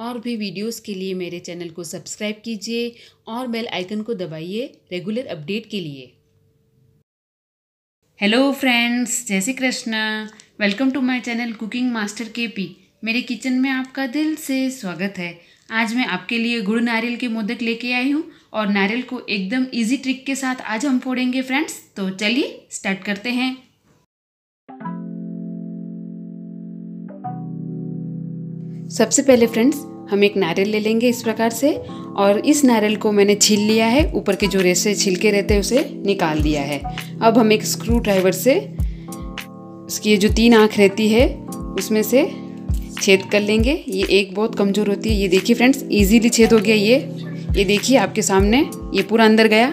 और भी वीडियोस के लिए मेरे चैनल को सब्सक्राइब कीजिए और बेल आइकन को दबाइए रेगुलर अपडेट के लिए। Hello friends, Jai Shri Krishna. Welcome to my channel cooking master के पी मेरे किचन में आपका दिल से स्वागत है। आज मैं आपके लिए गुड़ नारियल के मोदक लेके आई हूँ और नारियल को एकदम इजी ट्रिक के साथ आज हम फोड़ेंगे फ्रेंड्स। तो चलिए स्टार्ट करते हैं। सबसे पहले फ्रेंड्स हम एक नारियल ले लेंगे इस प्रकार से, और इस नारियल को मैंने छील लिया है, ऊपर के जो रेसे छिलके रहते हैं उसे निकाल दिया है। अब हम एक स्क्रू ड्राइवर से उसकी ये जो तीन आँख रहती है, उसमें से छेद कर लेंगे। ये एक बहुत कमज़ोर होती है, ये देखिए फ्रेंड्स इजीली छेद हो गया ये। ये देखिए आपके सामने, ये पूरा अंदर गया।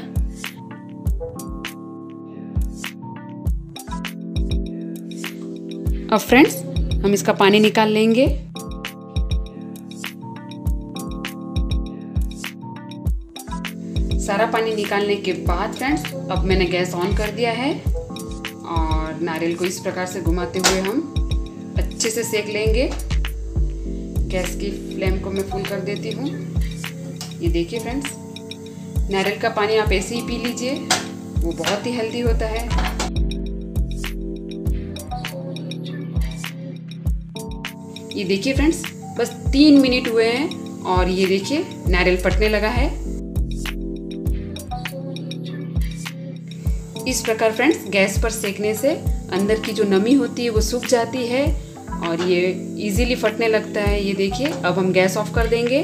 अब फ्रेंड्स हम इसका पानी निकाल लेंगे। सारा पानी निकालने के बाद फ्रेंड्स, अब मैंने गैस ऑन कर दिया है और नारियल को इस प्रकार से घुमाते हुए हम अच्छे से सेक लेंगे। गैस की फ्लेम को मैं फुल कर देती हूँ। ये देखिए फ्रेंड्स, नारियल का पानी आप ऐसे ही पी लीजिए, वो बहुत ही हेल्दी होता है। ये देखिए फ्रेंड्स, बस तीन मिनट हुए हैं और ये देखिए, नारियल फटने लगा है। इस प्रकार फ्रेंड्स गैस पर सेकने से अंदर की जो नमी होती है, वो सूख जाती है और ये इजीली फटने लगता है। ये देखिए, अब हम गैस ऑफ़ कर देंगे।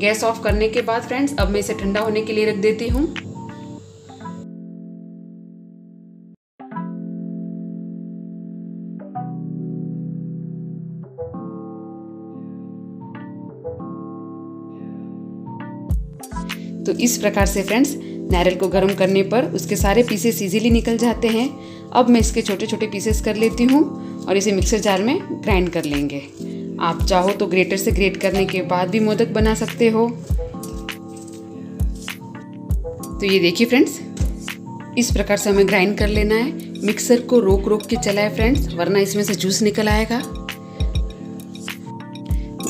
गैस ऑफ़ करने के बाद फ्रेंड्स अब मैं इसे ठंडा होने के लिए रख देती हूँ। तो इस प्रकार से फ्रेंड्स नारियल को गर्म करने पर उसके सारे पीसेस इजीली निकल जाते हैं। अब मैं इसके छोटे छोटे पीसेस कर लेती हूँ और इसे मिक्सर जार में ग्राइंड कर लेंगे। आप चाहो तो ग्रेटर से ग्रेट करने के बाद भी मोदक बना सकते हो। तो ये देखिए फ्रेंड्स इस प्रकार से हमें ग्राइंड कर लेना है। मिक्सर को रोक रोक के चलाए फ्रेंड्स वरना इसमें से जूस निकल आएगा।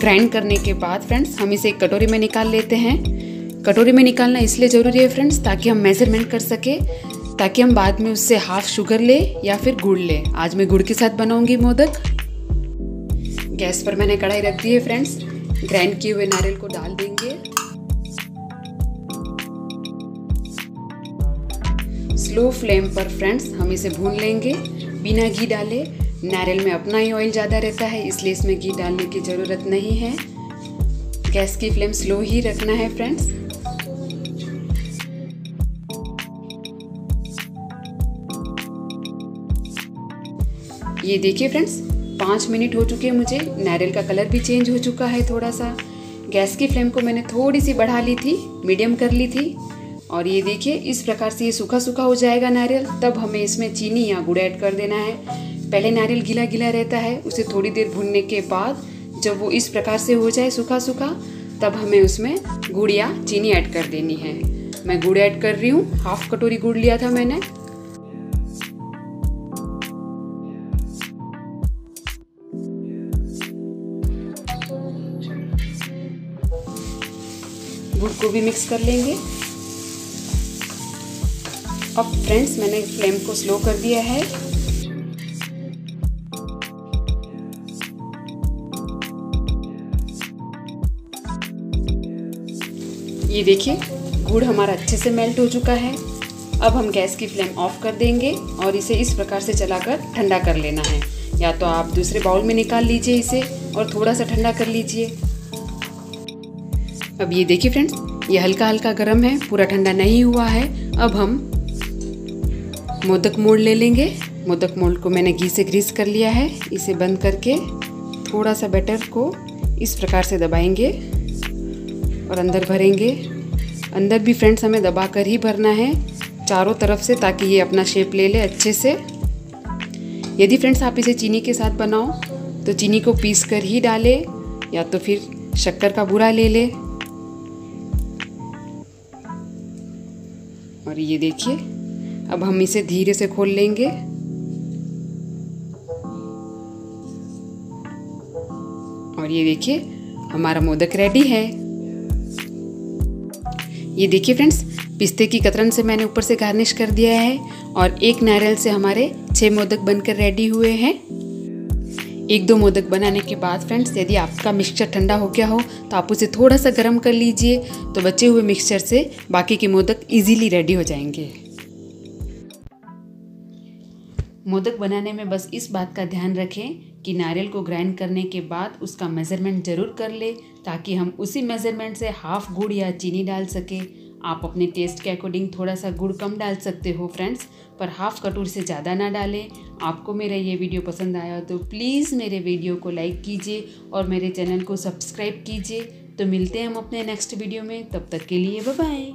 ग्राइंड करने के बाद फ्रेंड्स हम इसे एक कटोरी में निकाल लेते हैं। कटोरी में निकालना इसलिए ज़रूरी है फ्रेंड्स ताकि हम मेज़रमेंट कर सके, ताकि हम बाद में उससे हाफ़ शुगर ले या फिर गुड़ ले। आज मैं गुड़ के साथ बनाऊँगी मोदक। गैस पर मैंने कढ़ाई रख दी है फ्रेंड्स ग्राइंड किए हुए नारियल को डाल देंगे। स्लो फ्लेम पर फ्रेंड्स हम इसे भून लेंगे। बिना घी डाले। नारियल में अपना ही ऑयल ज़्यादा रहता है, इसलिए इसमें घी डालने की ज़रूरत नहीं है। गैस की फ्लेम स्लो ही रखना है फ्रेंड्स ये देखिए फ्रेंड्स पाँच मिनट हो चुके हैं मुझे, नारियल का कलर भी चेंज हो चुका है थोड़ा सा गैस की फ्लेम को मैंने थोड़ी सी बढ़ा ली थी मीडियम कर ली थी। और ये देखिए, इस प्रकार से ये सूखा सूखा हो जाएगा नारियल, तब हमें इसमें चीनी या गुड़ ऐड कर देना है। पहले नारियल गीला गीला रहता है, उसे थोड़ी देर भूनने के बाद जब वो इस प्रकार से हो जाए सूखा सूखा तब हमें उसमें गुड़ या चीनी ऐड कर देनी है। मैं गुड़ ऐड कर रही हूँ हाफ़ कटोरी गुड़ लिया था मैंने। गुड़ को भी मिक्स कर लेंगे। अब फ्रेंड्स मैंने फ्लेम को स्लो कर दिया है। ये देखिए, गुड़ हमारा अच्छे से मेल्ट हो चुका है। अब हम गैस की फ्लेम ऑफ़ कर देंगे और इसे इस प्रकार से चलाकर ठंडा कर लेना है। या तो आप दूसरे बाउल में निकाल लीजिए इसे और थोड़ा सा ठंडा कर लीजिए। अब ये देखिए फ्रेंड्स ये हल्का हल्का गर्म है, पूरा ठंडा नहीं हुआ है। अब हम मोदक मोल्ड ले लेंगे। मोदक मोल्ड को मैंने घी से ग्रीस कर लिया है। इसे बंद करके थोड़ा सा बैटर को इस प्रकार से दबाएँगे और अंदर भरेंगे। अंदर भी फ्रेंड्स हमें दबा कर ही भरना है, चारों तरफ़ से, ताकि ये अपना शेप ले ले अच्छे से। यदि फ्रेंड्स आप इसे चीनी के साथ बनाओ तो चीनी को पीस कर ही डाले, या तो फिर शक्कर का बुरा ले ले। और ये देखिए, अब हम इसे धीरे से खोल लेंगे। और ये देखिए, हमारा मोदक रेडी है। ये देखिए फ्रेंड्स पिस्ते की कतरन से मैंने ऊपर से गार्निश कर दिया है और एक नारियल से हमारे छः मोदक बनकर रेडी हुए हैं। एक दो मोदक बनाने के बाद फ्रेंड्स यदि आपका मिक्सचर ठंडा हो गया हो तो आप उसे थोड़ा सा गर्म कर लीजिए। तो बचे हुए मिक्सचर से बाकी के मोदक इजीली रेडी हो जाएँगे। मोदक बनाने में बस इस बात का ध्यान रखें कि नारियल को ग्राइंड करने के बाद उसका मेज़रमेंट ज़रूर कर ले, ताकि हम उसी मेज़रमेंट से हाफ़ गुड़ या चीनी डाल सके। आप अपने टेस्ट के अकॉर्डिंग थोड़ा सा गुड़ कम डाल सकते हो फ्रेंड्स पर हाफ़ कटोर से ज़्यादा ना डालें। आपको मेरा ये वीडियो पसंद आया तो प्लीज़ मेरे वीडियो को लाइक कीजिए और मेरे चैनल को सब्सक्राइब कीजिए। तो मिलते हैं हम अपने नेक्स्ट वीडियो में। तब तक के लिए बाय